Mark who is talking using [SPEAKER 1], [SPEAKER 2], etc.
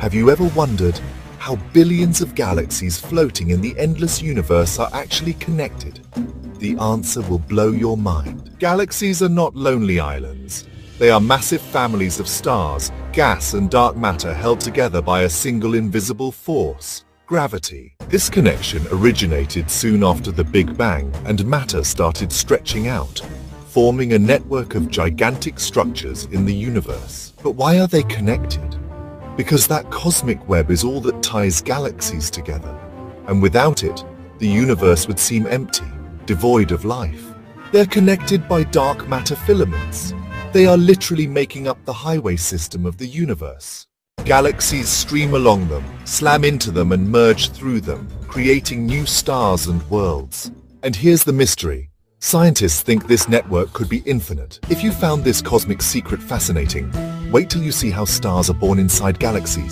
[SPEAKER 1] Have you ever wondered how billions of galaxies floating in the endless universe are actually connected? The answer will blow your mind. Galaxies are not lonely islands. They are massive families of stars, gas and dark matter held together by a single invisible force, gravity. This connection originated soon after the Big Bang and matter started stretching out, forming a network of gigantic structures in the universe. But why are they connected? Because that cosmic web is all that ties galaxies together. And without it, the universe would seem empty, devoid of life. They're connected by dark matter filaments. They are literally making up the highway system of the universe. Galaxies stream along them, slam into them and merge through them, creating new stars and worlds. And here's the mystery. Scientists think this network could be infinite. If you found this cosmic secret fascinating, wait till you see how stars are born inside galaxies.